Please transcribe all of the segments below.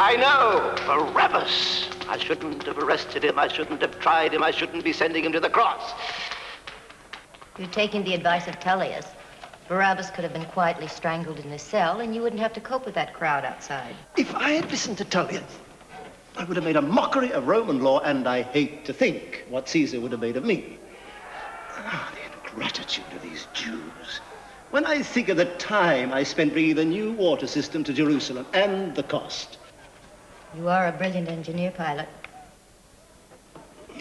Barabbas. I shouldn't have arrested him. I shouldn't have tried him. I shouldn't be sending him to the cross. You're taking the advice of Tullius. Barabbas could have been quietly strangled in his cell, and you wouldn't have to cope with that crowd outside. If I had listened to Tullius, I would have made a mockery of Roman law, and I hate to think what Caesar would have made of me. Ah, the ingratitude of these Jews. When I think of the time I spent bringing the new water system to Jerusalem and the cost. You are a brilliant engineer Pilate.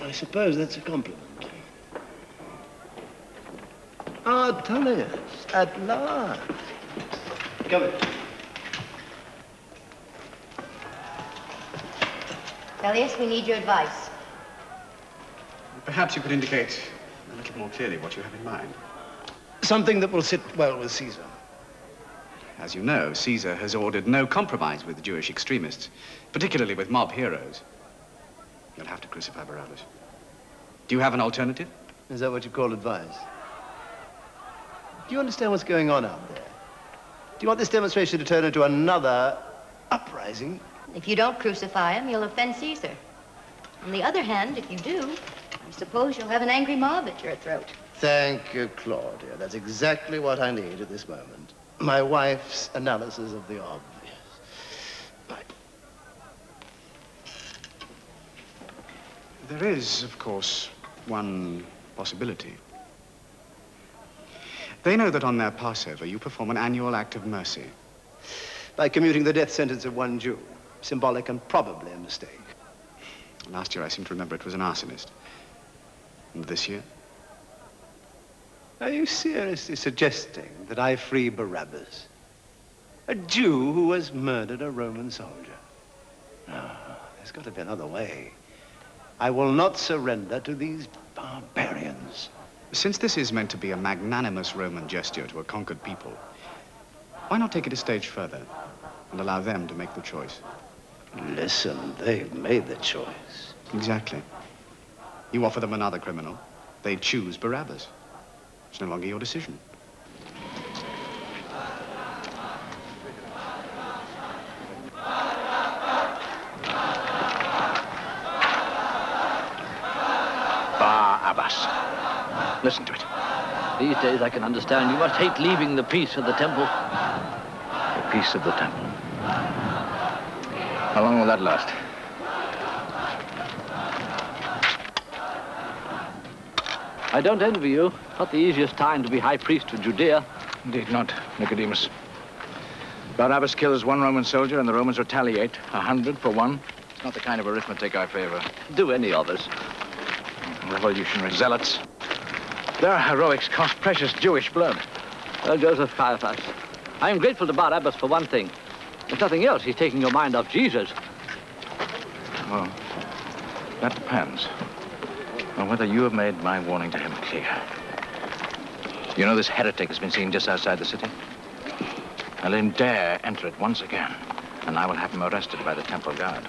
I suppose that's a compliment. Ah, Tullius, at last. Come in. Tullius, we need your advice. Perhaps you could indicate a little more clearly what you have in mind. Something that will sit well with Caesar. As you know, Caesar has ordered no compromise with Jewish extremists, particularly with mob heroes. You'll have to crucify Barabbas. Do you have an alternative? Is that what you call advice? Do you understand what's going on out there? Do you want this demonstration to turn into another uprising? If you don't crucify him, you'll offend Caesar. On the other hand, if you do, I suppose you'll have an angry mob at your throat. Thank you, Claudia. That's exactly what I need at this moment. My wife's analysis of the obvious. There is, of course, one possibility. They know that on their Passover, you perform an annual act of mercy. By commuting the death sentence of one Jew. Symbolic and probably a mistake. Last year, I seem to remember it was an arsonist. And this year? Are you seriously suggesting that I free Barabbas? A Jew who has murdered a Roman soldier? No, there's got to be another way. I will not surrender to these barbarians. Since this is meant to be a magnanimous Roman gesture to a conquered people, why not take it a stage further and allow them to make the choice? Listen, they've made the choice. Exactly. You offer them another criminal. They choose Barabbas. It's no longer your decision. Barabbas. Listen to it. These days I can understand. You must hate leaving the peace of the temple. The peace of the temple. How long will that last? I don't envy you. Not the easiest time to be high priest of Judea. Indeed not, Nicodemus. Barabbas kills one Roman soldier and the Romans retaliate. A hundred for one. It's not the kind of arithmetic I favor. Do any of us. Revolutionary zealots. Their heroics cost precious Jewish blood. Well, Joseph Caiaphas, I am grateful to Barabbas for one thing. If nothing else, he's taking your mind off Jesus. Well, that depends on whether you have made my warning to him clear. You know this heretic has been seen just outside the city? Let him dare enter it once again, and I will have him arrested by the temple guard.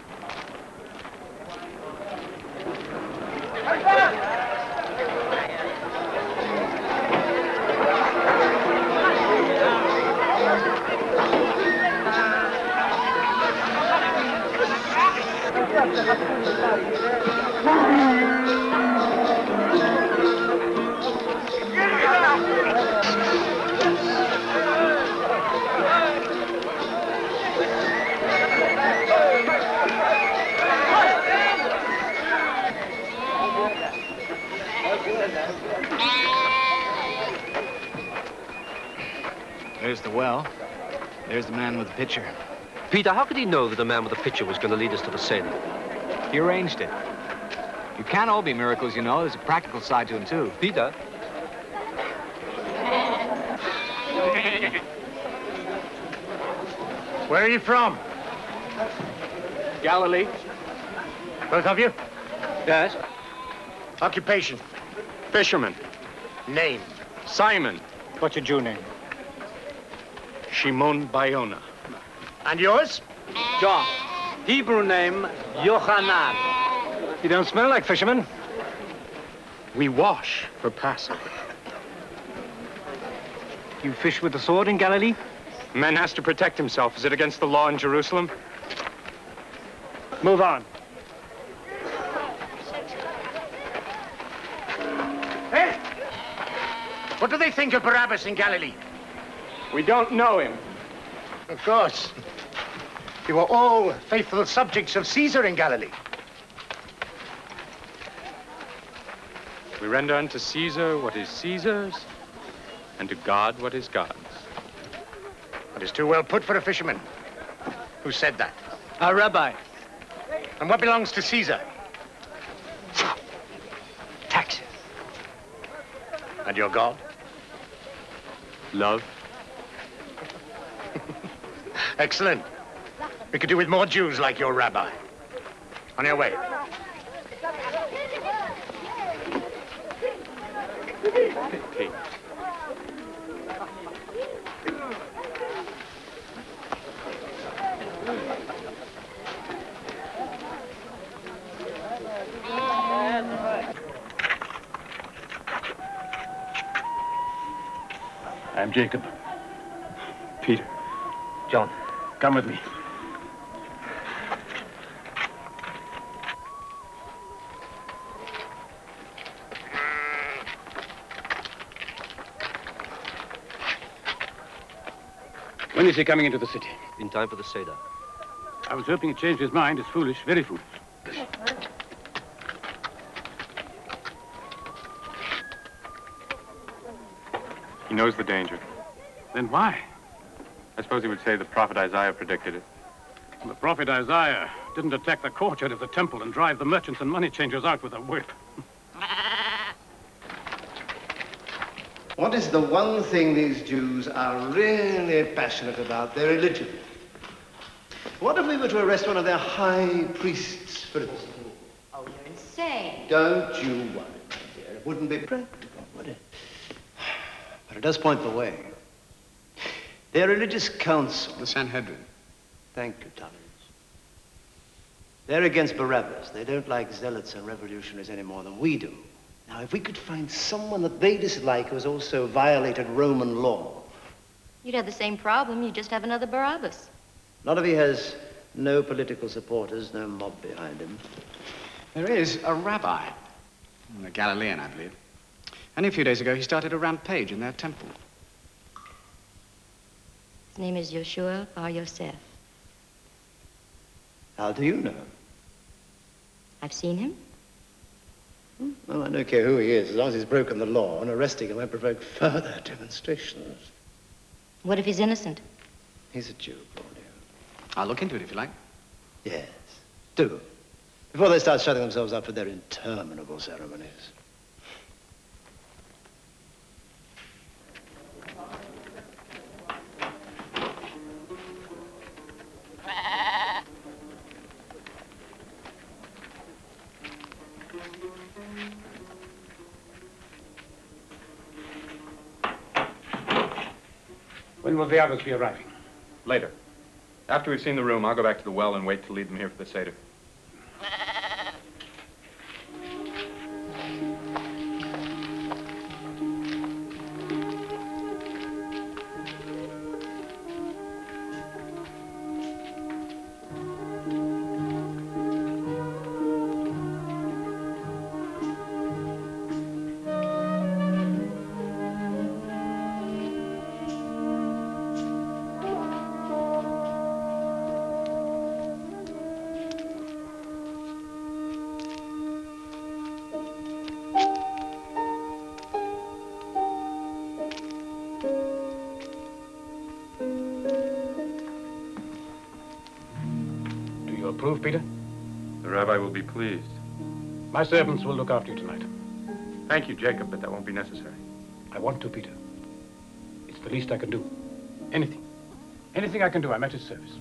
There's the well. There's the man with the pitcher. Peter, how could he know that the man with the pitcher was going to lead us to the Seine? He arranged it. You can't all be miracles, you know. There's a practical side to them, too. Peter? Where are you from? Galilee. Both of you? Yes? Occupation? Fisherman. Name? Simon. What's your Jew name? Shimon Bar Yonah. And yours? John. Hebrew name, Yochanan. You don't smell like fishermen. We wash for Passover. You fish with the sword in Galilee? Man has to protect himself. Is it against the law in Jerusalem? Move on. Hey! What do they think of Barabbas in Galilee? We don't know him. Of course. You were all faithful subjects of Caesar in Galilee. We render unto Caesar what is Caesar's, and to God what is God's. That is too well put for a fisherman. Who said that? Our rabbi. And what belongs to Caesar? Taxes. And your God? Love. Excellent. We could do with more Jews like your rabbi. On your way. Hey. I'm Jacob. Peter. John, come with me. When is he coming into the city? In time for the Seder. I was hoping he'd changed his mind. It's foolish, very foolish. He knows the danger. Then why? I suppose he would say the prophet Isaiah predicted it. The prophet Isaiah didn't attack the courtyard of the temple and drive the merchants and money changers out with a whip. What is the one thing these Jews are really passionate about? Their religion. What if we were to arrest one of their high priests, for instance? Oh, you're insane. Don't you worry, my dear. It wouldn't be practical, would it? But it does point the way. Their religious council. The Sanhedrin. Thank you, Tullius. They're against Barabbas. They don't like zealots and revolutionaries any more than we do. Now, if we could find someone that they dislike who has also violated Roman law, You'd have the same problem. You just have another Barabbas. not if he has no political supporters, no mob behind him. There is a rabbi, a Galilean, I believe. Only a few days ago, he started a rampage in their temple. His name is Yoshua Bar Yosef. How do you know? I've seen him. Hmm? Well, I don't care who he is, as long as he's broken the law, and arresting him won't provoke further demonstrations. What if he's innocent? He's a Jew, Claudia. I'll look into it if you like. Yes, do. Before they start shutting themselves up for their interminable ceremonies. Will the others be arriving? Later. After we've seen the room, I'll go back to the well and wait to lead them here for the Seder. Approve, Peter? The rabbi will be pleased. My servants will look after you tonight. Thank you, Jacob, but that won't be necessary. I want to, Peter. It's the least I can do. Anything. Anything I can do, I'm at his service.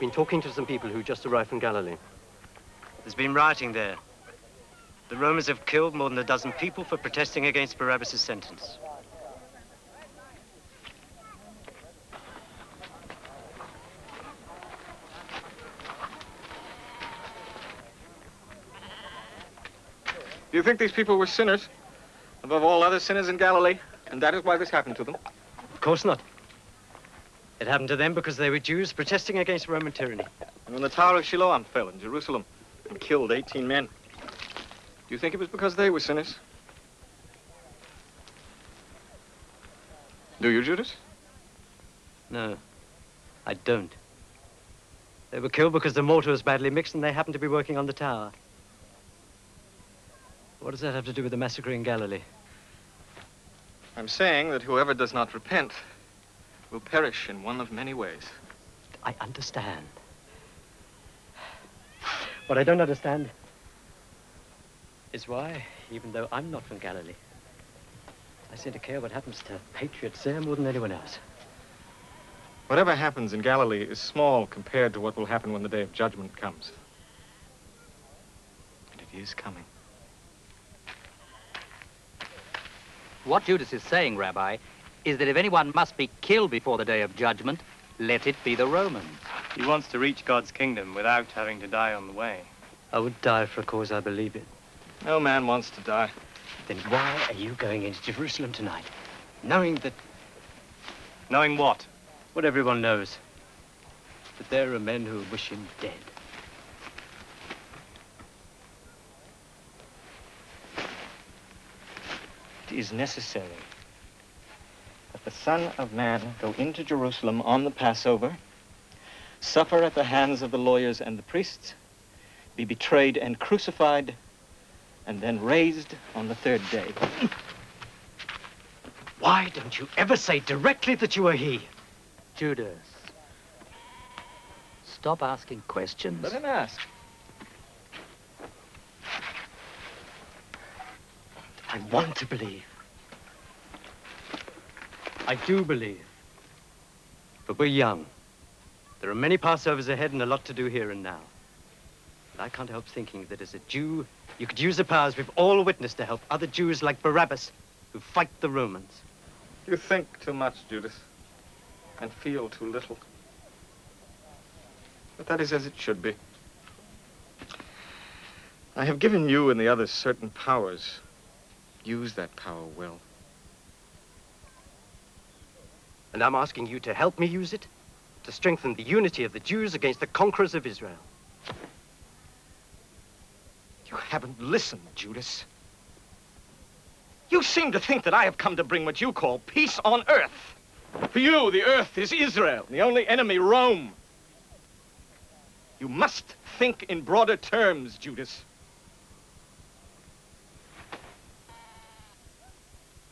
Been talking to some people who just arrived from Galilee. There's been rioting there. The Romans have killed more than a dozen people for protesting against Barabbas' sentence. Do you think these people were sinners? Above all other sinners in Galilee? And that is why this happened to them? Of course not. Happened to them because they were Jews protesting against Roman tyranny. And when the Tower of Siloam fell in Jerusalem and killed 18 men, do you think it was because they were sinners? Do you, Judas? No, I don't. They were killed because the mortar was badly mixed and they happened to be working on the tower. What does that have to do with the massacre in Galilee? I'm saying that whoever does not repent will perish in one of many ways. I understand. What I don't understand is why, even though I'm not from Galilee, I seem to care what happens to patriots there more than anyone else. Whatever happens in Galilee is small compared to what will happen when the day of judgment comes. And it is coming. What Judas is saying, Rabbi, is that if anyone must be killed before the day of judgment, let it be the Romans. He wants to reach God's kingdom without having to die on the way. I would die for a cause I believe in. No man wants to die. Then why are you going into Jerusalem tonight, knowing that... Knowing what? What everyone knows. That there are men who wish him dead. It is necessary that the Son of Man go into Jerusalem on the Passover, suffer at the hands of the lawyers and the priests, be betrayed and crucified, and then raised on the third day. Why don't you ever say directly that you are he? Judas, stop asking questions. Let him ask. I want to believe. I do believe. But we're young. There are many Passovers ahead and a lot to do here and now. But I can't help thinking that as a Jew, you could use the powers we've all witnessed to help other Jews like Barabbas who fight the Romans. You think too much, Judas, and feel too little. But that is as it should be. I have given you and the others certain powers. Use that power well. And I'm asking you to help me use it to strengthen the unity of the Jews against the conquerors of Israel. You haven't listened, Judas. You seem to think that I have come to bring what you call peace on earth. For you, the earth is Israel, the only enemy, Rome. You must think in broader terms, Judas.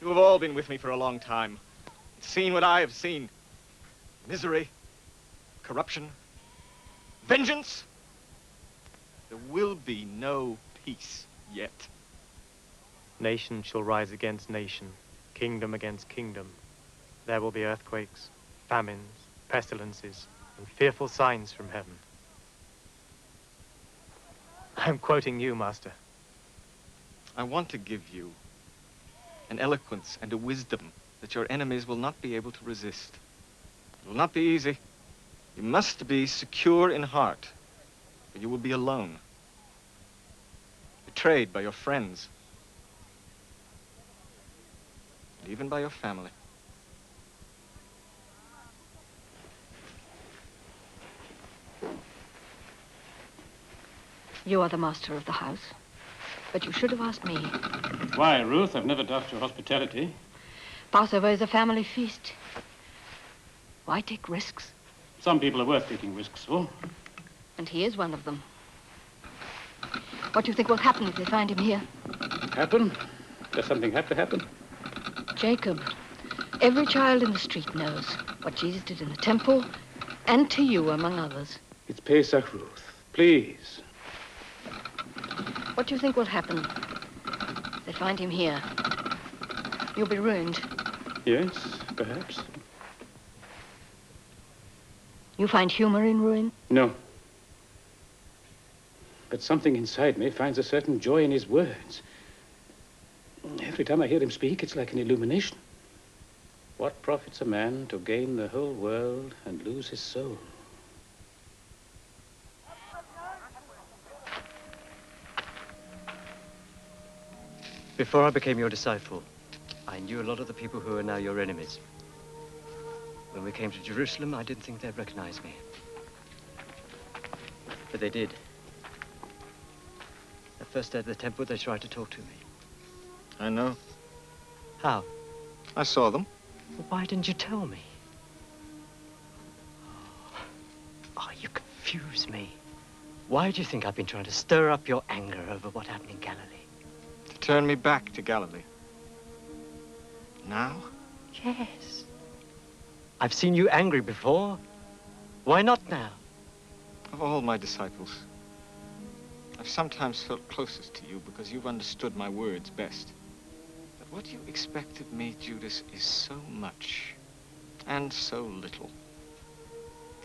You have all been with me for a long time, seen what I have seen. Misery, corruption, vengeance. There will be no peace yet. Nation shall rise against nation, kingdom against kingdom. There will be earthquakes, famines, pestilences, and fearful signs from heaven. I'm quoting you, Master. I want to give you an eloquence and a wisdom that your enemies will not be able to resist. It will not be easy. You must be secure in heart, or you will be alone. Betrayed by your friends. And even by your family. You are the master of the house. But you should have asked me. Why, Ruth? I've never doubted your hospitality. Passover is a family feast. Why take risks? Some people are worth taking risks for. And he is one of them. What do you think will happen if they find him here? Happen? Does something have to happen? Jacob, every child in the street knows what Jesus did in the temple, and to you, among others. It's Pesach, Ruth. Please. What do you think will happen if they find him here? You'll be ruined. Yes, perhaps. You find humor in ruin? No. But something inside me finds a certain joy in his words. Every time I hear him speak, it's like an illumination. What profits a man to gain the whole world and lose his soul? Before I became your disciple, I knew a lot of the people who are now your enemies. When we came to Jerusalem, I didn't think they'd recognize me. But they did. The first day at the temple, they tried to talk to me. I know. How? I saw them. Well, why didn't you tell me? Oh, oh, you confuse me. Why do you think I've been trying to stir up your anger over what happened in Galilee? To turn me back to Galilee. Now? Yes. I've seen you angry before. Why not now? Of all my disciples, I've sometimes felt closest to you because you've understood my words best. But what you expect of me, Judas, is so much and so little.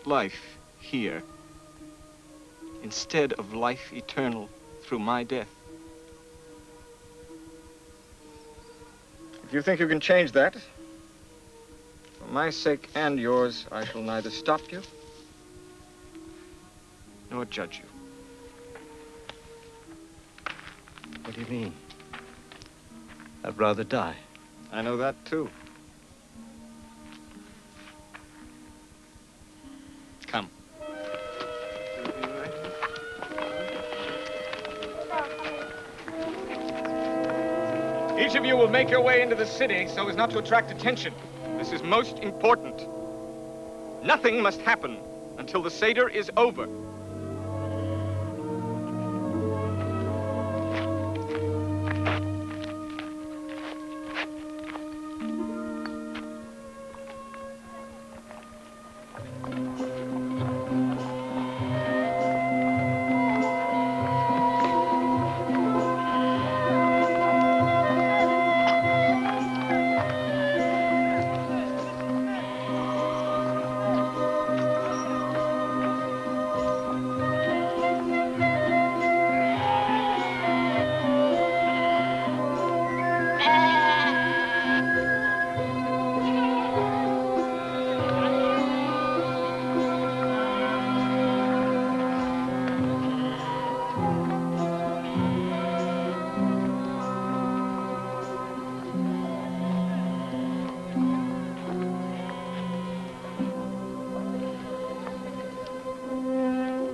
Life here instead of life eternal through my death. If you think you can change that, for my sake and yours, I shall neither stop you nor judge you. What do you mean? I'd rather die. I know that too. Each of you will make your way into the city so as not to attract attention. This is most important. Nothing must happen until the Seder is over.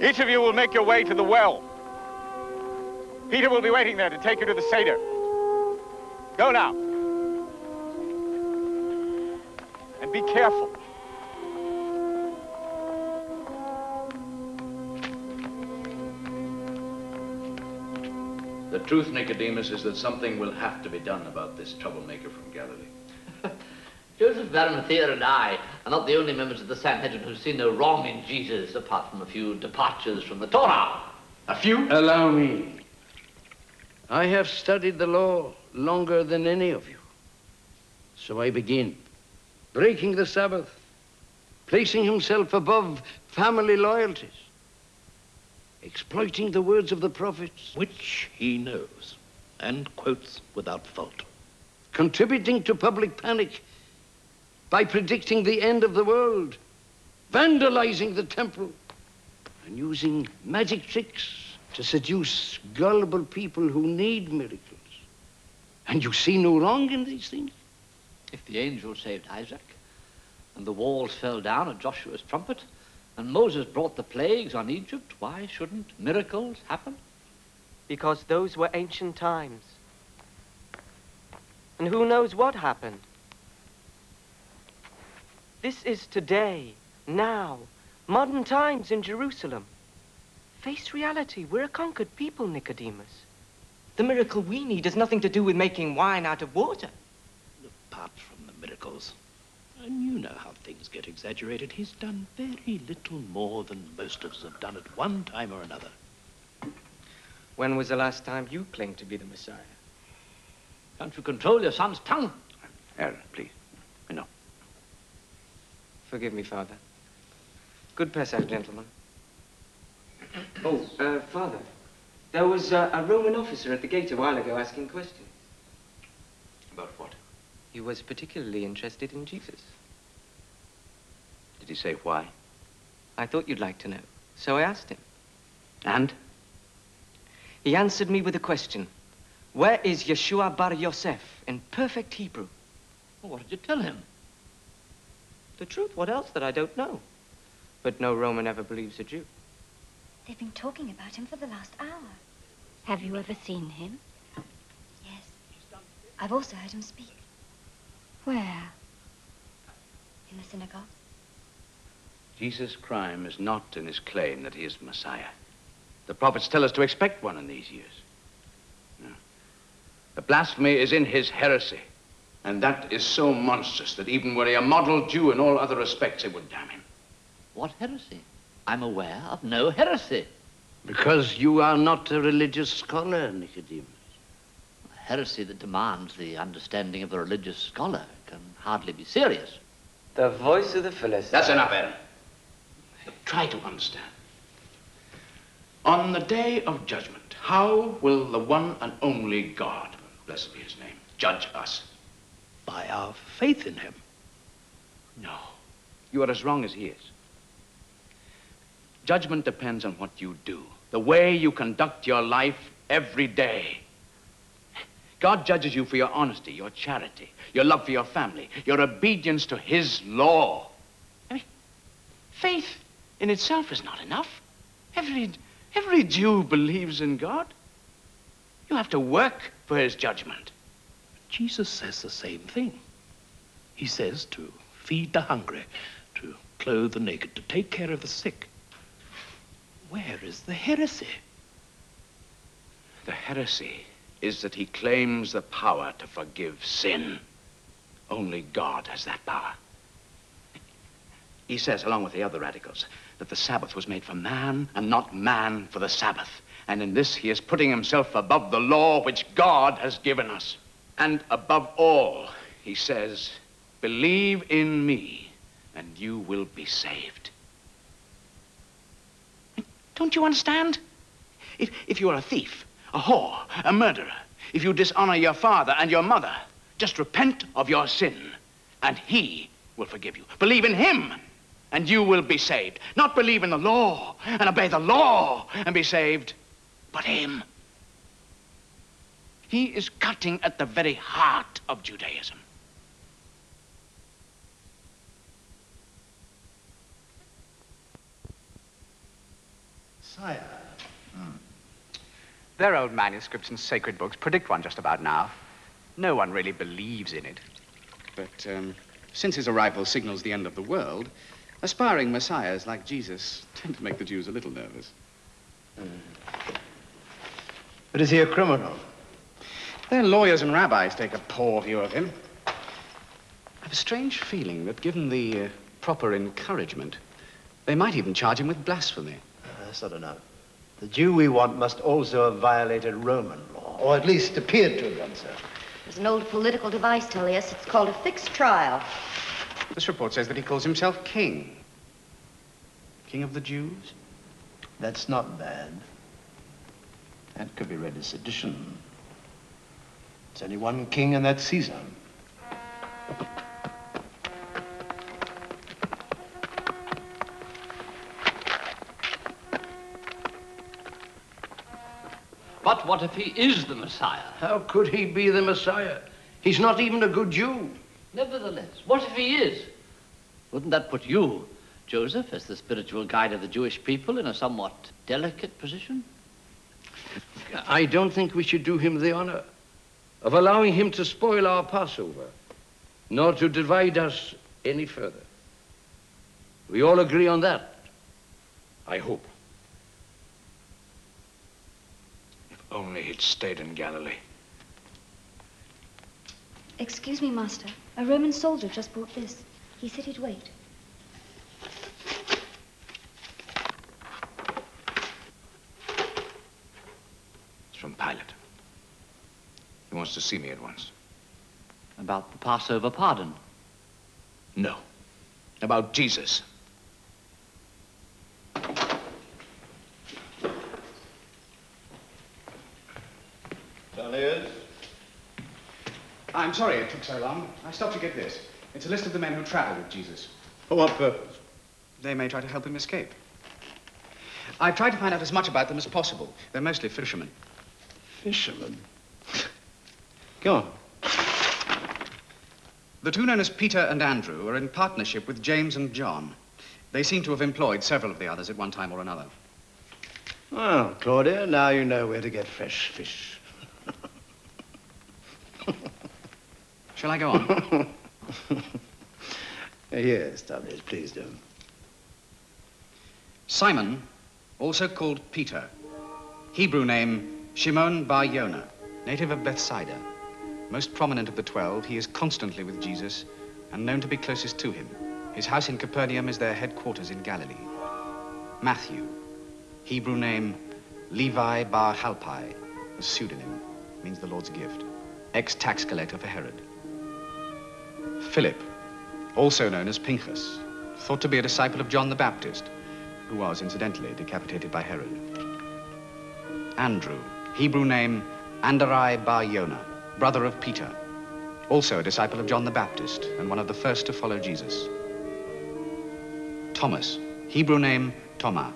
Each of you will make your way to the well. Peter will be waiting there to take you to the Seder. Go now. And be careful. The truth, Nicodemus, is that something will have to be done about this troublemaker from Galilee. Joseph of Arimathea and I are not the only members of the Sanhedrin who see no wrong in Jesus, apart from a few departures from the Torah. A few? Allow me. I have studied the law longer than any of you. So I begin. Breaking the Sabbath, placing himself above family loyalties, exploiting the words of the prophets. Which he knows and quotes without fault. Contributing to public panic by predicting the end of the world vandalizing the temple, and using magic tricks to seduce gullible people who need miracles. And you see no wrong in these things? If the angel saved Isaac, and the walls fell down at Joshua's trumpet, and Moses brought the plagues on Egypt, why shouldn't miracles happen? Because those were ancient times. And who knows what happened? This is today, now, modern times in Jerusalem. Face reality. We're a conquered people, Nicodemus. The miracle we need has nothing to do with making wine out of water. Apart from the miracles. And you know how things get exaggerated. He's done very little more than most of us have done at one time or another. When was the last time you claimed to be the Messiah? Can't you control your son's tongue? Aaron, please. No. Forgive me, Father. Good Pesach, gentlemen. Oh, uh, Father, there was uh, a Roman officer at the gate a while ago asking questions. About what? He was particularly interested in Jesus. Did he say why? I thought you'd like to know, so I asked him. And? He answered me with a question. Where is Yeshua Bar Yosef in perfect Hebrew? Well, what did you tell him? The truth, what else that I don't know? But no Roman ever believes a Jew. They've been talking about him for the last hour. Have you ever seen him? Yes. I've also heard him speak Where? in the synagogue. Jesus' crime is not in his claim that he is the Messiah. The prophets tell us to expect one in these years. No. The blasphemy is in his heresy. And that is so monstrous that even were he a model Jew in all other respects, it would damn him. What heresy? I'm aware of no heresy. Because you are not a religious scholar, Nicodemus. A heresy that demands the understanding of a religious scholar can hardly be serious. The voice of the Philistines. That's enough, Aaron. Try to understand. On the day of judgment, how will the one and only God, blessed be his name, judge us? By our faith in him. No. You are as wrong as he is. Judgment depends on what you do, the way you conduct your life every day. God judges you for your honesty, your charity, your love for your family, your obedience to his law. I mean, faith in itself is not enough. Every, every Jew believes in God. You have to work for his judgment. Jesus says the same thing. He says to feed the hungry, to clothe the naked, to take care of the sick. Where is the heresy? The heresy is that he claims the power to forgive sin. Only God has that power. He says, along with the other radicals, that the Sabbath was made for man and not man for the Sabbath. And in this, he is putting himself above the law which God has given us. And above all, he says, believe in me and you will be saved. Don't you understand? If, if you are a thief, a whore, a murderer, if you dishonor your father and your mother, just repent of your sin, and he will forgive you. Believe in him, and you will be saved. Not believe in the law and obey the law and be saved, but him. He is cutting at the very heart of Judaism. Sire. Their old manuscripts and sacred books predict one just about now. No one really believes in it. But um, since his arrival signals the end of the world, aspiring messiahs like Jesus tend to make the Jews a little nervous. But is he a criminal? Their lawyers and rabbis take a poor view of him. I have a strange feeling that given the uh, proper encouragement, they might even charge him with blasphemy. That's not enough. The Jew we want must also have violated Roman law, or at least appeared to have done so. There's an old political device, Tullius. It's called a fixed trial. This report says that he calls himself king. King of the Jews? That's not bad. That could be read as sedition. There's only one king, and that's Caesar. But what if he is the Messiah? How could he be the Messiah? He's not even a good Jew. Nevertheless, what if he is? Wouldn't that put you, Joseph, as the spiritual guide of the Jewish people, in a somewhat delicate position? I don't think we should do him the honor of allowing him to spoil our Passover, nor to divide us any further. We all agree on that, I hope. If only he'd stayed in Galilee. Excuse me, Master. A Roman soldier just brought this. He said he'd wait. It's from Pilate. He wants to see me at once. About the Passover pardon? No. About Jesus. Tullius? I'm sorry it took so long. I stopped to get this. It's a list of the men who traveled with Jesus. For what purpose? They may try to help him escape. I've tried to find out as much about them as possible. They're mostly fishermen. Fishermen? Go on. The two known as Peter and Andrew are in partnership with James and John. They seem to have employed several of the others at one time or another. Well, Claudia, now you know where to get fresh fish. Shall I go on? yes, Tullius, please do. Simon, also called Peter. Hebrew name Shimon Bar Yonah, native of Bethsaida. Most prominent of the twelve, he is constantly with Jesus and known to be closest to him. His house in Capernaum is their headquarters in Galilee. Matthew, Hebrew name Levi Bar Halpai, a pseudonym, means the Lord's gift. Ex-tax collector for Herod. Philip, also known as Pinchas, thought to be a disciple of John the Baptist, who was, incidentally, decapitated by Herod. Andrew, Hebrew name Andarai Bar Yonah, brother of Peter, also a disciple of John the Baptist and one of the first to follow Jesus. Thomas, Hebrew name Toma,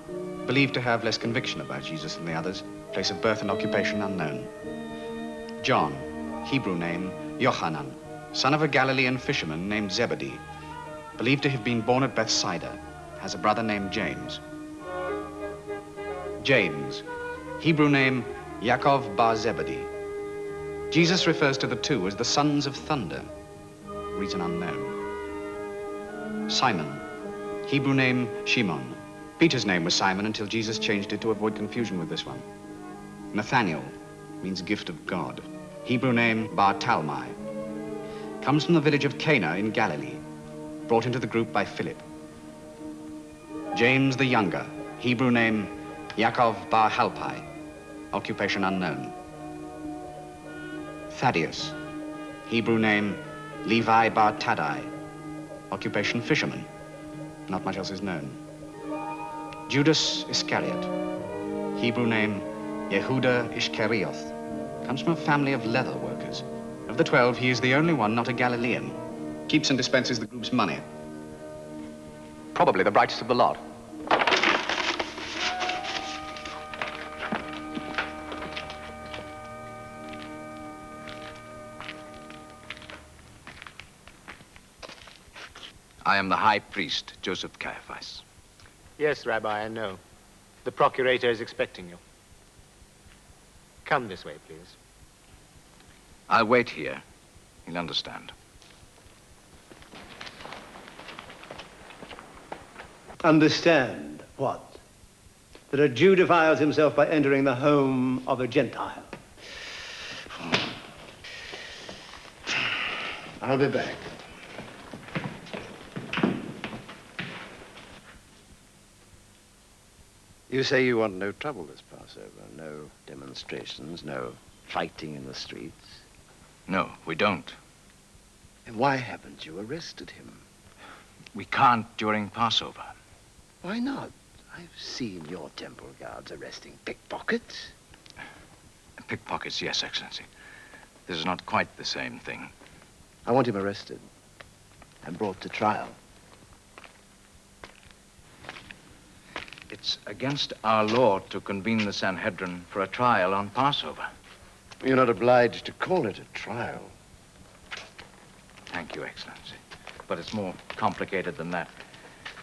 believed to have less conviction about Jesus than the others, place of birth and occupation unknown. John, Hebrew name Yohanan, son of a Galilean fisherman named Zebedee, believed to have been born at Bethsaida, has a brother named James. James, Hebrew name Yaakov Bar Zebedee. Jesus refers to the two as the sons of thunder, reason unknown. Simon, Hebrew name Shimon. Peter's name was Simon until Jesus changed it to avoid confusion with this one. Nathaniel means gift of God. Hebrew name Bar Talmai. Comes from the village of Cana in Galilee, brought into the group by Philip. James the Younger, Hebrew name Yaakov Bar Halpai, occupation unknown. Thaddeus, Hebrew name Levi Bar Taddai, occupation fisherman. Not much else is known. Judas Iscariot, Hebrew name Yehuda Ishkarioth, comes from a family of leather workers. Of the 12, he is the only one not a Galilean. Keeps and dispenses the group's money. Probably the brightest of the lot. I am the high priest, Joseph Caiaphas. Yes, Rabbi, I know. The procurator is expecting you. Come this way, please. I'll wait here. He'll understand. Understand what? That a Jew defiles himself by entering the home of a Gentile. I'll be back. You say you want no trouble this Passover, no demonstrations, no fighting in the streets. No, we don't. And why haven't you arrested him? We can't during Passover. Why not? I've seen your temple guards arresting pickpockets. Pickpockets, yes, Excellency. This is not quite the same thing. I want him arrested and brought to trial. It's against our law to convene the Sanhedrin for a trial on Passover. You're not obliged to call it a trial. Thank you, Excellency. But it's more complicated than that.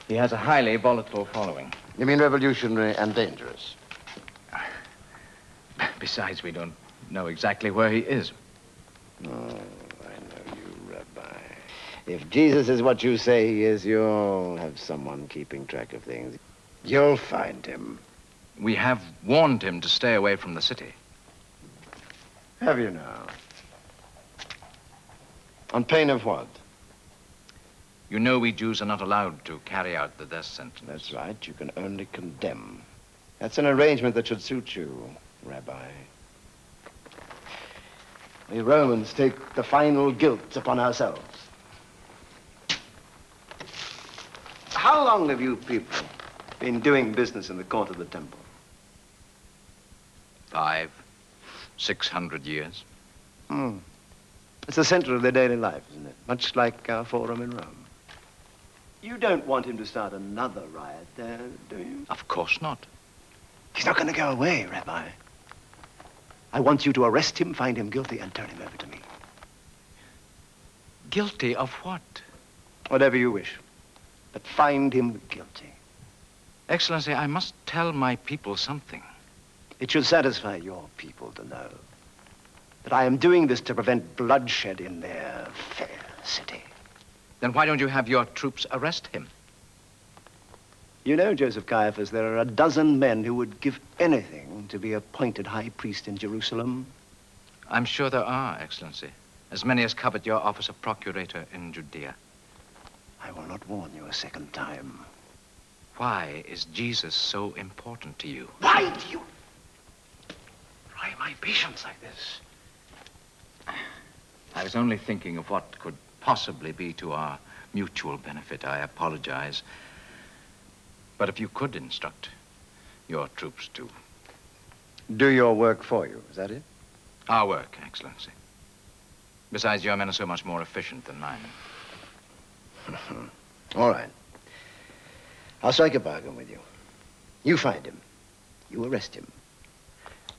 He has a highly volatile following. You mean revolutionary and dangerous? Besides, we don't know exactly where he is. Oh, I know you, Rabbi. If Jesus is what you say he is, you'll have someone keeping track of things. You'll find him. We have warned him to stay away from the city. Have you now? On pain of what? You know we Jews are not allowed to carry out the death sentence. That's right. You can only condemn. That's an arrangement that should suit you, Rabbi. We Romans take the final guilt upon ourselves. How long have you people been doing business in the court of the temple? Five, six hundred years. Hmm. It's the center of their daily life, isn't it? Much like our forum in Rome. You don't want him to start another riot there, do you? Of course not. He's not going to go away, Rabbi. I want you to arrest him, find him guilty, and turn him over to me. Guilty of what? Whatever you wish. But find him guilty. Excellency, I must tell my people something. It should satisfy your people to know that I am doing this to prevent bloodshed in their fair city. Then why don't you have your troops arrest him? You know, Joseph Caiaphas, there are a dozen men who would give anything to be appointed high priest in Jerusalem. I'm sure there are, Excellency. As many as covet your office of procurator in Judea. I will not warn you a second time. Why is Jesus so important to you? Why do you try my patience like this? I was only thinking of what could possibly be to our mutual benefit. I apologize. But if you could instruct your troops to... Do your work for you, is that it? Our work, Excellency. Besides, your men are so much more efficient than mine. All right. I'll strike a bargain with you. You find him. You arrest him.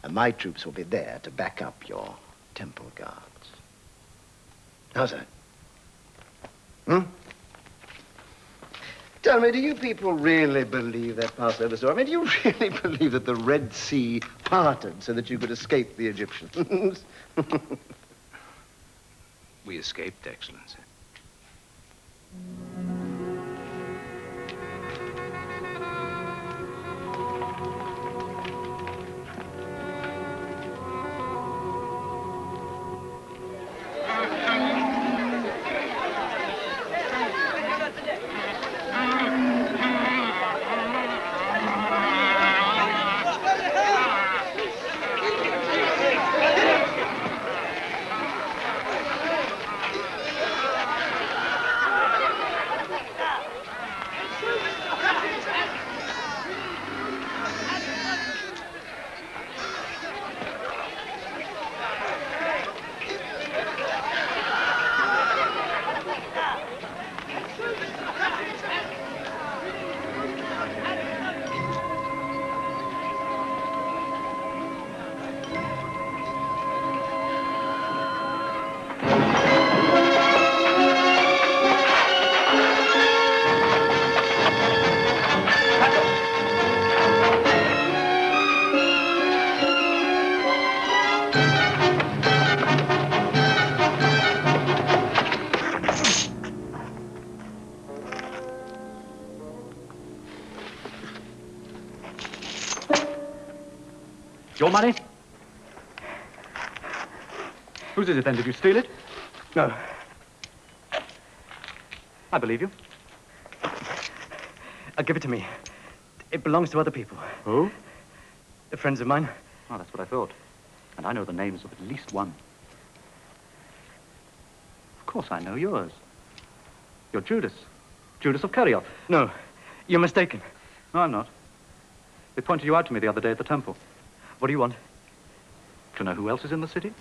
And my troops will be there to back up your temple guards. How's that? Hmm? Tell me, do you people really believe that Passover story? I mean, do you really believe that the Red Sea parted so that you could escape the Egyptians? we escaped, Excellency. Whose is it then? Did you steal it? No. I believe you. Uh, give it to me. It belongs to other people. Who? They're friends of mine. Oh, that's what I thought. And I know the names of at least one. Of course I know yours. You're Judas. Judas of Kerioth. No, you're mistaken. No, I'm not. They pointed you out to me the other day at the temple. What do you want? To know who else is in the city?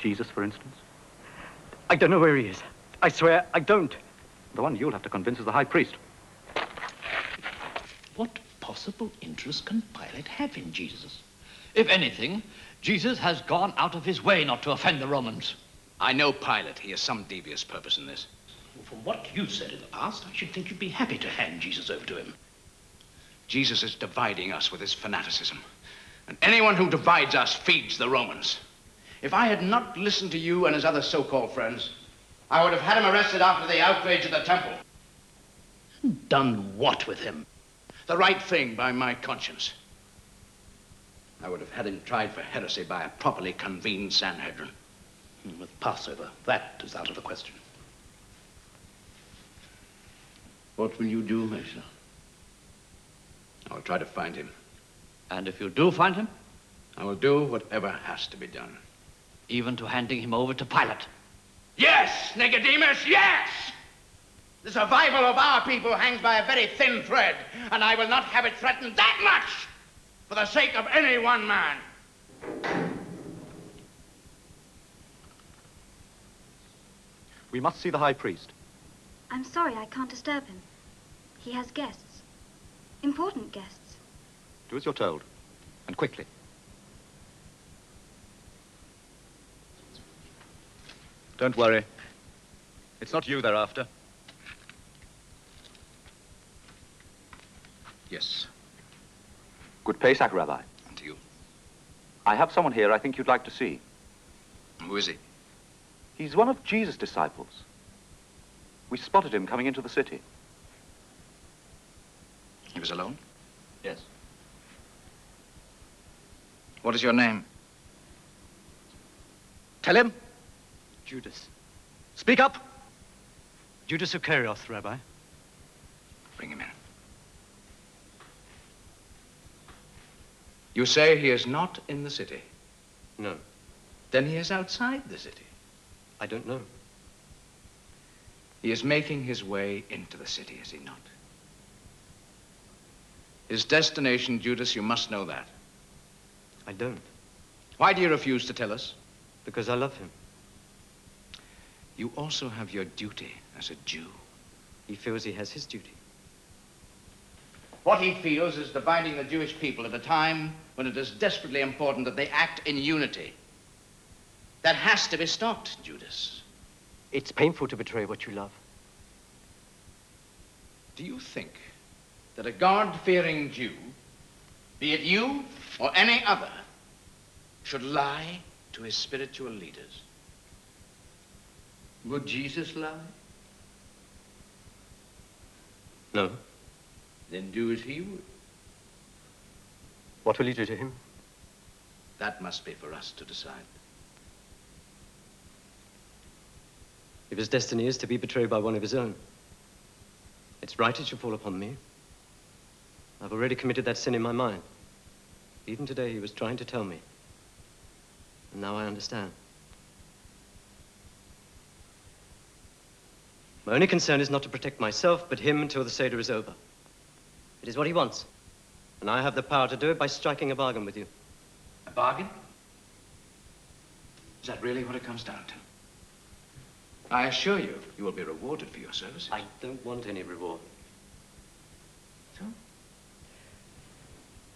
Jesus, for instance. I don't know where he is. I swear, I don't. The one you'll have to convince is the high priest. What possible interest can Pilate have in Jesus? If anything, Jesus has gone out of his way not to offend the Romans. I know Pilate. He has some devious purpose in this. From what you said in the past, I should think you'd be happy to hand Jesus over to him. Jesus is dividing us with his fanaticism. And anyone who divides us feeds the Romans. If I had not listened to you and his other so-called friends, I would have had him arrested after the outrage at the temple. Done what with him? The right thing by my conscience. I would have had him tried for heresy by a properly convened Sanhedrin. With Passover, that is out of the question. What will you do, Mesa? I'll try to find him. And if you do find him? I will do whatever has to be done. Even to handing him over to Pilate? Yes, Nicodemus, yes! The survival of our people hangs by a very thin thread, and I will not have it threatened that much for the sake of any one man. We must see the high priest. I'm sorry I can't disturb him. He has guests. Important guests. Do as you're told, and quickly. Don't worry. It's not you they're after. Yes. Good Pesach, Rabbi. And to you. I have someone here I think you'd like to see. Who is he? He's one of Jesus' disciples. We spotted him coming into the city. He was alone? Yes. What is your name? Tell him. Judas. Speak up. Judas Iscariot, Rabbi. Bring him in. You say he is not in the city? No. Then he is outside the city. I don't know. He is making his way into the city, is he not? His destination, Judas, you must know that. I don't. Why do you refuse to tell us? Because I love him. You also have your duty as a Jew. He feels he has his duty. What he feels is dividing the Jewish people at a time when it is desperately important that they act in unity. That has to be stopped, Judas. It's painful to betray what you love. Do you think that a God-fearing Jew, be it you or any other, should lie to his spiritual leaders? Would Jesus lie? No. Then do as he would. What will you do to him? That must be for us to decide. If his destiny is to be betrayed by one of his own, it's right it should fall upon me. I've already committed that sin in my mind. Even today, he was trying to tell me. And now I understand. My only concern is not to protect myself, but him until the Seder is over. It is what he wants. And I have the power to do it by striking a bargain with you. A bargain? Is that really what it comes down to? I assure you, you will be rewarded for your services. I don't want any reward. So?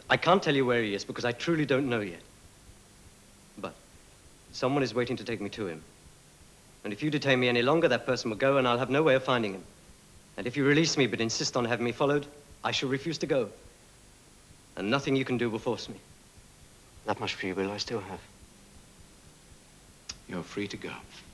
I can't tell you where he is because I truly don't know yet. But someone is waiting to take me to him. And if you detain me any longer, that person will go and I'll have no way of finding him. And if you release me but insist on having me followed, I shall refuse to go. And nothing you can do will force me. That much free will I still have. You're free to go.